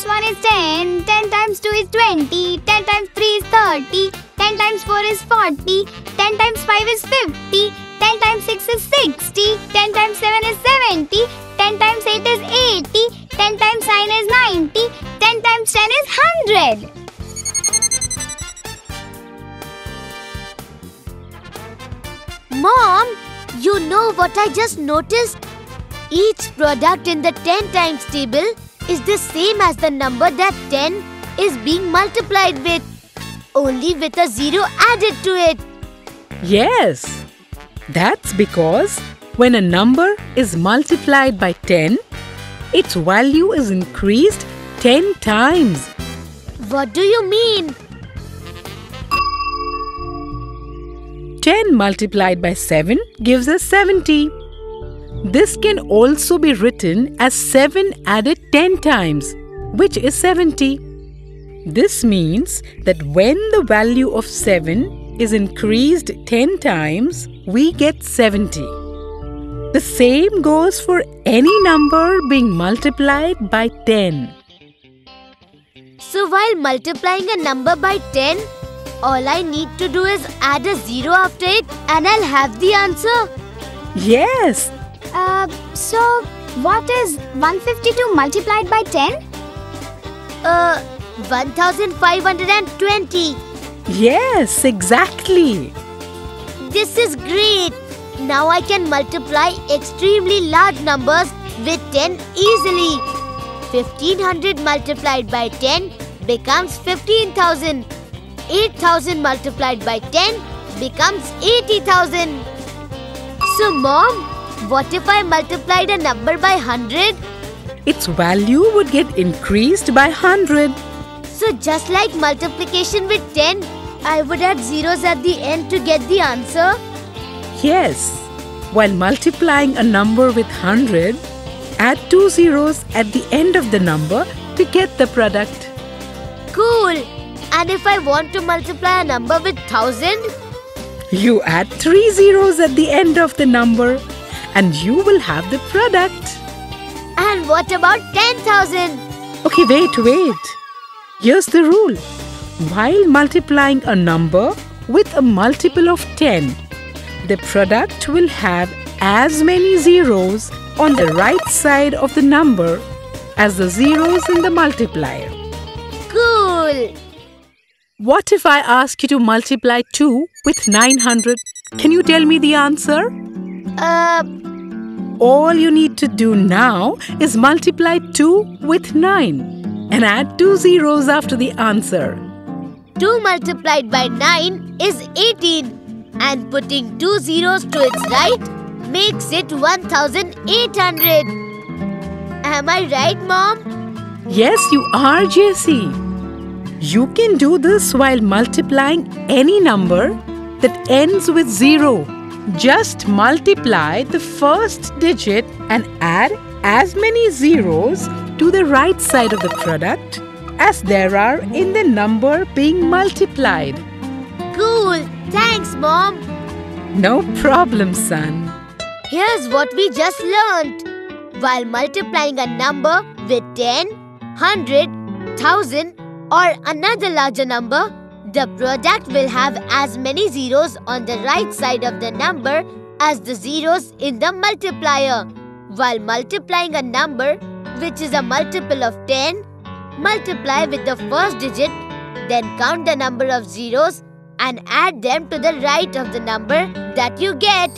times 1 is 10, 10 times 2 is 20, 10 times 3 is 30, 10 times 4 is 40, 10 times 5 is 50, 10 times 6 is 60, 10 times 7 is 70, 10 times 8 is 80, 10 times 9 is 90, 10 times 10 is 100. Mom, you know what I just noticed? Each product in the 10 times table is the same as the number that 10 is being multiplied with, only with a zero added to it. Yes, that's because when a number is multiplied by 10, its value is increased 10 times. What do you mean? 10 multiplied by 7 gives us 70. This can also be written as 7 added 10 times, which is 70. This means that when the value of 7 is increased 10 times, we get 70. The same goes for any number being multiplied by 10. So while multiplying a number by 10, all I need to do is add a zero after it and I'll have the answer. Yes, Uh, so what is 152 multiplied by 10? Uh, 1520. yes, exactly. This is great. Now I can multiply extremely large numbers with 10 easily. 1500 multiplied by 10 becomes 15,000. 8000 multiplied by 10 becomes 80,000. So, mom, what if I multiplied a number by 100? Its value would get increased by 100. So, just like multiplication with 10, I would add zeros at the end to get the answer. Yes, while multiplying a number with 100, add two zeros at the end of the number to get the product. Cool. And if I want to multiply a number with 1000? You add three zeros at the end of the number and you will have the product. And what about 10,000? Okay, wait, wait. Here's the rule. While multiplying a number with a multiple of 10, the product will have as many zeros on the right side of the number as the zeros in the multiplier. Cool. What if I ask you to multiply 2 with 900? Can you tell me the answer? Uh, All you need to do now is multiply 2 with 9 and add two zeros after the answer. 2 multiplied by 9 is 18. And putting two zeros to its right makes it 1800. Am I right, Mom? Yes, you are, Jessie. You can do this while multiplying any number that ends with 0. Just multiply the first digit and add as many zeros to the right side of the product as there are in the number being multiplied. Cool. Thanks, Mom. No problem, son. Here's what we just learned. While multiplying a number with 10, 100, 1000 or another larger number, the product will have as many zeros on the right side of the number as the zeros in the multiplier. While multiplying a number which is a multiple of 10, multiply with the first digit, then count the number of zeros and add them to the right of the number that you get.